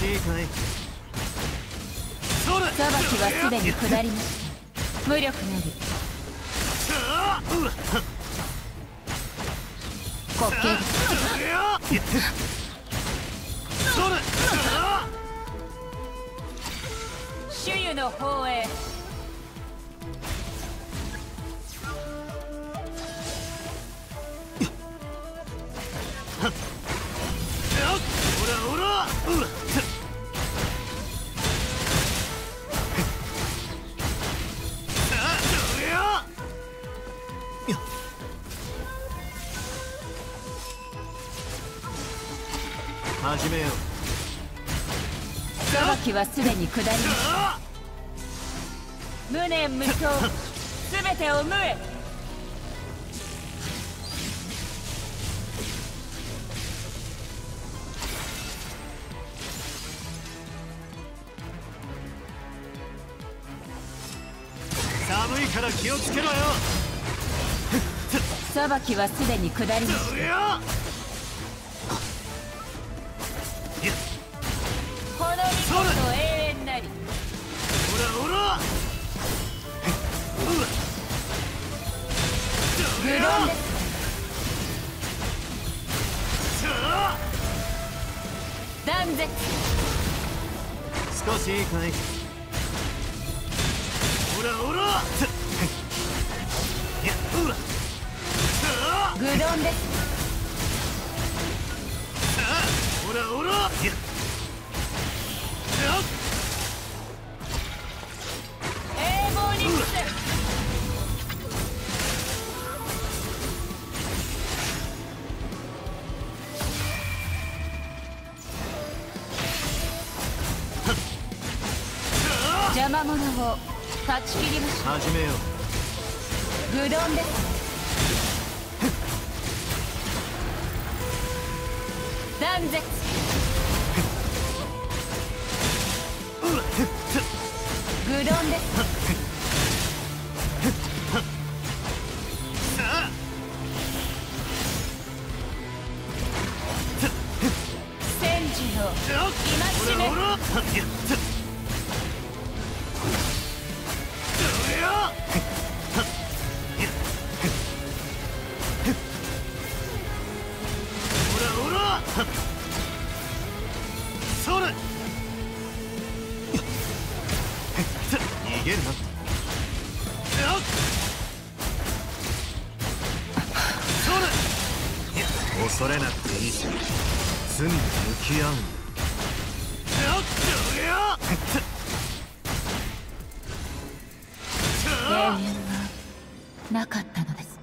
しいかい裁きはすでに下りました。無力なり滑稽です主湯の方へ。始めよう。裁きはすでに下り無念無償。すべてを無へ。寒いから気をつけろよ。裁きはすでに下りました永遠なり。ほらほら無論です断絶。少しいいかいほらほらいやほら。愚論です。ほらほら。いや永劫に伏せ邪魔者を断ち切りましょ始めよう。う愚論です。断絶論でそれげるな。恐れなくていい。罪に向き合う。んだ永遠はなかったのです。ね